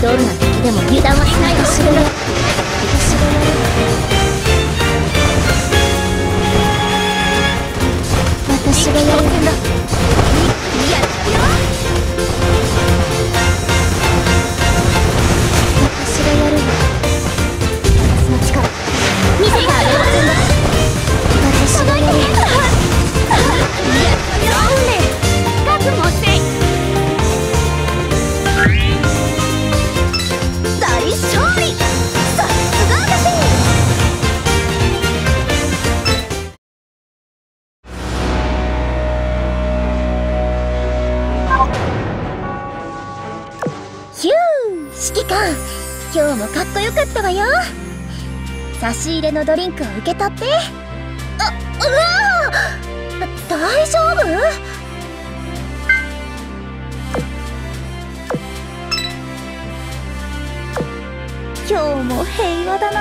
どんな敵でも油断はしないでしろよ私がやるんだ指揮官今日もかっこよかったわよ。差し入れのドリンクを受け取って。あうわ大丈夫？今日も平和だな。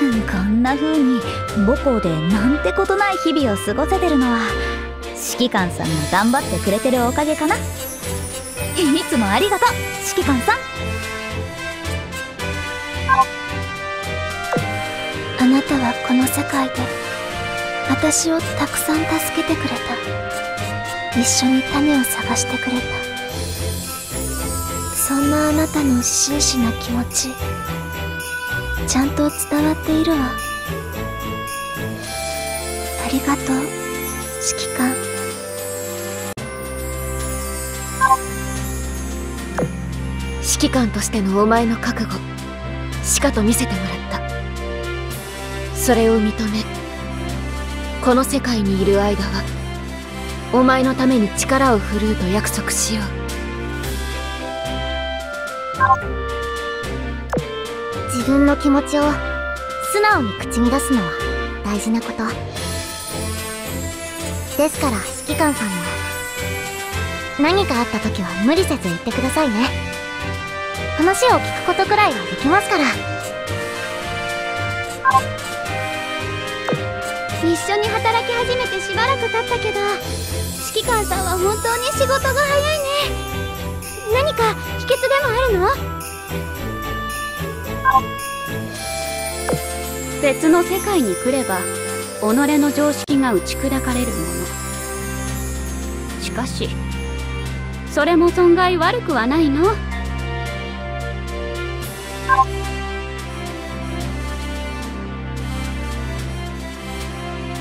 こんな風に母校でなんてことない日々を過ごせてるのは指揮官さんが頑張ってくれてるおかげかな。いつもありがとう。指揮官さん。あなたはこの世界で私をたくさん助けてくれた。一緒に種を探してくれた。そんなあなたの真摯な気持ちちゃんと伝わっているわ。ありがとう指揮官。指揮官としてのお前の覚悟しかと見せてもらった。それを認めこの世界にいる間はお前のために力を振るうと約束しよう。自分の気持ちを素直に口に出すのは大事なこと。ですから指揮官さんも何かあった時は無理せず言ってくださいね。話を聞くことくらいはできますから。一緒に働き始めてしばらく経ったけど指揮官さんは本当に仕事が早いね。何か秘訣でもあるの？別の世界に来れば己の常識が打ち砕かれるもの。しかしそれも存外悪くはないの？うん。